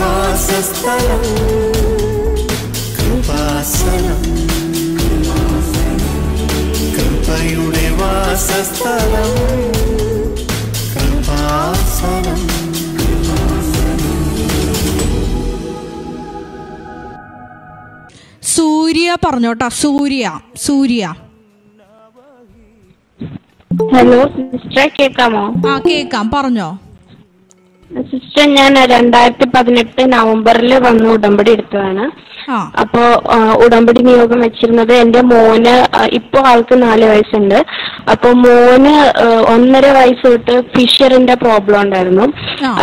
വാസസ്ഥലം. കൃപാസനം. കൃപയുടെ വാസസ്ഥലം. കൃപാസനം. സൂര്യ പറഞ്ഞോട്ടാ സൂര്യ സൂര്യ. ഹലോ സിസ്റ്ററെ കേൾക്കാമോ ആ കേക്കാം പറഞ്ഞോ. സിസ്റ്റർ ഞാൻ രണ്ടായിരത്തി പതിനെട്ട് നവംബറിൽ വന്ന് ഉടമ്പടി എടുത്തതാണ്. അപ്പോ ഉടമ്പടി നിയോഗം വെച്ചിരുന്നത് എന്റെ മോന് ഇപ്പോ ആൾക്ക് നാല് വയസ്സുണ്ട്. അപ്പൊ മോന് ഒന്നര വയസ്സ് തൊട്ട് ഫിഷറിന്റെ പ്രോബ്ലം ഉണ്ടായിരുന്നു.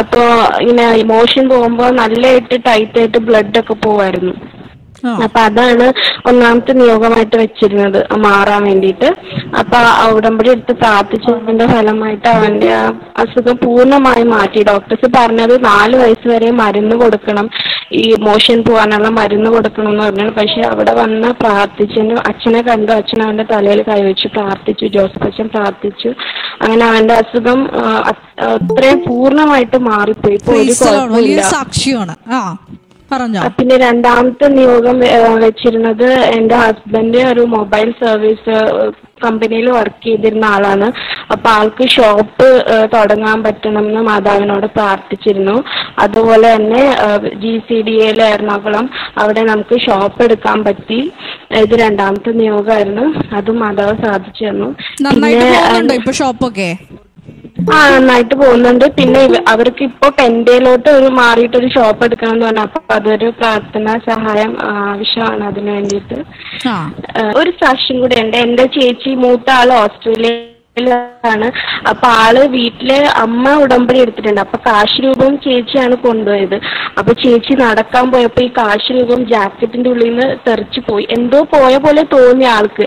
അപ്പോ ഇങ്ങനെ മോഷൻ പോകുമ്പോ നല്ലതായിട്ട് ടൈറ്റ് ആയിട്ട് ബ്ലഡ് ഒക്കെ പോവായിരുന്നു. അപ്പൊ അതാണ് ഒന്നാമത്തെ നിയോഗമായിട്ട് വെച്ചിരുന്നത്. മാറാൻ വേണ്ടിയിട്ട്. അപ്പൊ ഉടമ്പടി എടുത്ത് പ്രാർത്ഥിച്ചതിന്റെ ഫലമായിട്ട് അവന്റെ അസുഖം പൂർണമായി മാറ്റി. ഡോക്ടേഴ്സ് പറഞ്ഞത് നാല് വയസ്സ് വരെ മരുന്ന് കൊടുക്കണം. ഈ മോഷൻ പോകാനുള്ള മരുന്ന് കൊടുക്കണം എന്ന് പറഞ്ഞു പക്ഷെ അവിടെ വന്ന് പ്രാർത്ഥിച്ചതിന് അച്ഛനെ കണ്ടു. അച്ഛൻ അവന്റെ തലയിൽ കൈവച്ചു പ്രാർത്ഥിച്ചു. ജോസഫ് അച്ഛൻ പ്രാർത്ഥിച്ചു. അങ്ങനെ അവന്റെ അസുഖം അത്രയും പൂർണമായിട്ട് മാറിപ്പോയി. സാക്ഷിയാണ്. പറഞ്ഞോ? പിന്നെ രണ്ടാമത്തെ നിയോഗം വെച്ചിരുന്നത് എന്റെ ഹസ്ബൻഡ് ഒരു മൊബൈൽ സർവീസ് കമ്പനിയിൽ വർക്ക് ചെയ്തിരുന്ന ആളാണ്. അപ്പൊ ആൾക്ക് ഷോപ്പ് തുടങ്ങാൻ പറ്റണം എന്ന് മാതാവിനോട് പ്രാർത്ഥിച്ചിരുന്നു. അതുപോലെ തന്നെ ജി സി ഡി എയിലെ എറണാകുളം അവിടെ നമുക്ക് ഷോപ്പ് എടുക്കാൻ പറ്റി. ഇത് രണ്ടാമത്തെ നിയോഗമായിരുന്നു. അതും മാതാവ് സാധിച്ചു തന്നു. നന്നായിട്ട് പിന്നെ, ഷോപ്പൊക്കെ? ആ നന്നായിട്ട് പോകുന്നുണ്ട്. പിന്നെ ഇവ- അവർക്ക് ഇപ്പോ പെൻഡയിലോട്ട് ഒരു മാറിയിട്ട് ഒരു ഷോപ്പ് എടുക്കണം എന്ന് പറഞ്ഞു. അപ്പൊ അതൊരു പ്രാർത്ഥന സഹായം ആ, ആവശ്യമാണ് അതിനു വേണ്ടിയിട്ട്. ആ. ആ, ഒരു സാക്ഷ്യം കൂടെ ഉണ്ട്. എന്റെ ചേച്ചി മൂത്ത ആൾ ഓസ്ട്രേലിയയിലാണ് അപ്പൊ ആൾ വീട്ടിൽ അമ്മ ഉടമ്പടി എടുത്തിട്ടുണ്ട്. അപ്പൊ കാശ് രൂപം ചേച്ചിയാണ് കൊണ്ടുപോയത്. അപ്പൊ ചേച്ചി നടക്കാൻ പോയപ്പോ ഈ കാശ് രൂപം ജാക്കറ്റിന്റെ ഉള്ളിൽ നിന്ന് തെറിച്ചു പോയി. എന്തോ പോയ പോലെ തോന്നി ആൾക്ക്.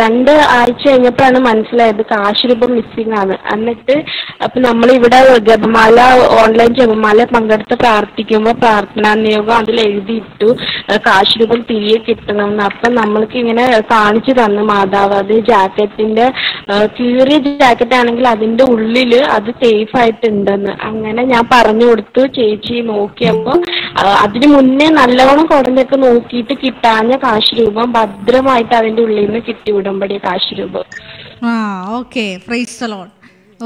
രണ്ട് ആഴ്ച കഴിഞ്ഞപ്പോഴാണ് മനസ്സിലായത് കാശ് രൂപം മിസ്സിംഗ് ആണ്. എന്നിട്ട് അപ്പൊ നമ്മൾ ഇവിടെ ജപമാല ഓൺലൈൻ ജപമാല പങ്കെടുത്ത് പ്രാർത്ഥിക്കുമ്പോൾ പ്രാർത്ഥനാ നിയോഗം അതിൽ എഴുതിയിട്ടു കാശ് രൂപം തിരികെ കിട്ടണം എന്ന്. അപ്പൊ നമ്മൾക്ക് ഇങ്ങനെ കാണിച്ചു തന്നു മാതാവ്. അത് ജാക്കറ്റിന്റെ കീറിയ ജാക്കറ്റ് ആണെങ്കിൽ അതിന്റെ ഉള്ളിൽ അത് സേഫ് ആയിട്ടുണ്ടെന്ന്. അങ്ങനെ ഞാൻ പറഞ്ഞു കൊടുത്തു ചേച്ചി നോക്കിയപ്പോ അതിനു മുന്നേ നല്ലവണ്ണം കുടഞ്ഞൊക്കെ നോക്കിയിട്ട് കിട്ടാഞ്ഞ കാശ് രൂപം ഭദ്രമായിട്ട് അതിന്റെ ഉള്ളിൽ നിന്ന് കിട്ടി ഉടമ്പടി കാശ് രൂപം ആ ഓക്കെ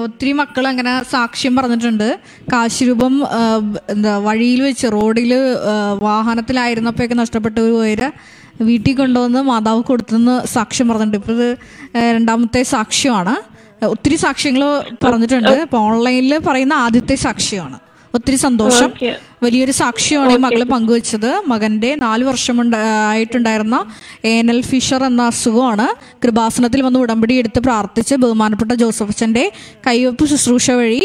ഒത്തിരി മക്കൾ അങ്ങനെ സാക്ഷ്യം പറഞ്ഞിട്ടുണ്ട്. കാശിരൂപം എന്താ വഴിയിൽ വെച്ച് റോഡിൽ വാഹനത്തിലായിരുന്നപ്പോഴൊക്കെ നഷ്ടപ്പെട്ട ഒരു പേര് വീട്ടിൽ കൊണ്ടുവന്ന് മാതാവ് കൊടുത്തെന്ന് സാക്ഷ്യം പറഞ്ഞിട്ടുണ്ട്. ഇപ്പോൾ ഇത് രണ്ടാമത്തെ സാക്ഷ്യമാണ്. ഒത്തിരി സാക്ഷ്യങ്ങൾ പറഞ്ഞിട്ടുണ്ട്. ഇപ്പോൾ ഓൺലൈനിൽ പറയുന്ന ആദ്യത്തെ സാക്ഷ്യമാണ്. ഒത്തിരി സന്തോഷം. വലിയൊരു സാക്ഷിയാണ് ഈ മകൾ പങ്കുവച്ചത്. മകന്റെ നാല് വർഷം ആയിട്ടുണ്ടായിരുന്ന ഏനൽ ഫിഷർ എന്ന അസുഖമാണ്. കൃപാസനത്തിൽ വന്ന് ഉടമ്പടി എടുത്ത് പ്രാർത്ഥിച്ച് ബഹുമാനപ്പെട്ട ജോസഫ് അച്ഛന്റെ കൈവപ്പ് ശുശ്രൂഷ വഴി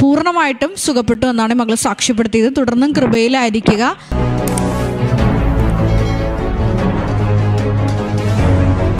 പൂർണമായിട്ടും സുഖപ്പെട്ടു എന്നാണ് മകൾ മകൾ സാക്ഷ്യപ്പെടുത്തിയത്. തുടർന്നും കൃപയിലായിരിക്കുക.